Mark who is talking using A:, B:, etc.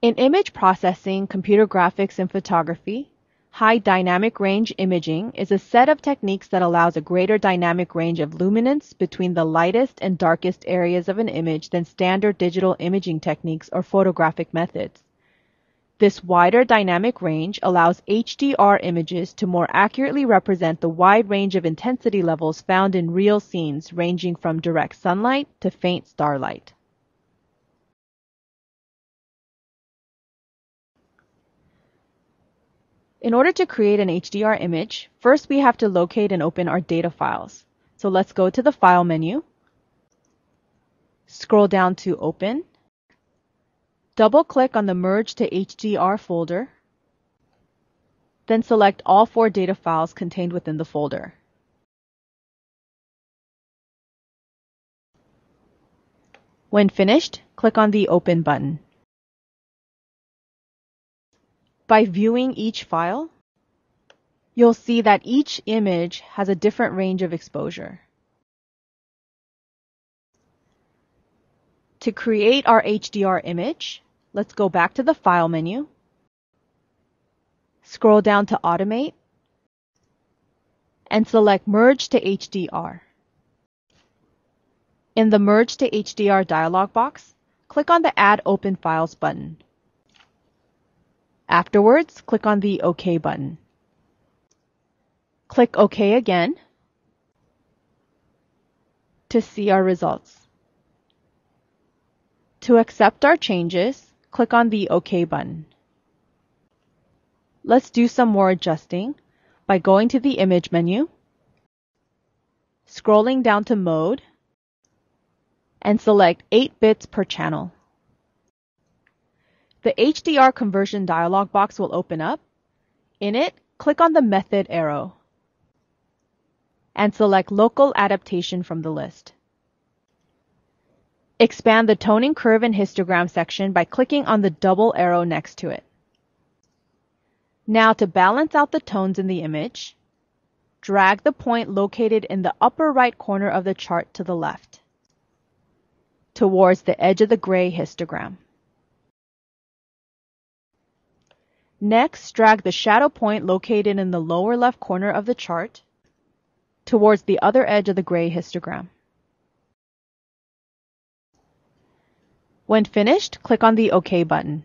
A: In image processing, computer graphics, and photography, high dynamic range imaging is a set of techniques that allows a greater dynamic range of luminance between the lightest and darkest areas of an image than standard digital imaging techniques or photographic methods. This wider dynamic range allows HDR images to more accurately represent the wide range of intensity levels found in real scenes ranging from direct sunlight to faint starlight. In order to create an HDR image, first we have to locate and open our data files. So let's go to the File menu, scroll down to Open, double-click on the Merge to HDR folder, then select all four data files contained within the folder. When finished, click on the Open button. By viewing each file, you'll see that each image has a different range of exposure. To create our HDR image, let's go back to the File menu, scroll down to Automate, and select Merge to HDR. In the Merge to HDR dialog box, click on the Add Open Files button. Afterwards, click on the OK button. Click OK again to see our results. To accept our changes, click on the OK button. Let's do some more adjusting by going to the Image menu, scrolling down to Mode, and select 8 bits per channel. The HDR conversion dialog box will open up. In it, click on the Method arrow and select Local Adaptation from the list. Expand the Toning Curve and Histogram section by clicking on the double arrow next to it. Now to balance out the tones in the image, drag the point located in the upper right corner of the chart to the left, towards the edge of the gray histogram. Next, drag the shadow point located in the lower left corner of the chart towards the other edge of the gray histogram. When finished, click on the OK button.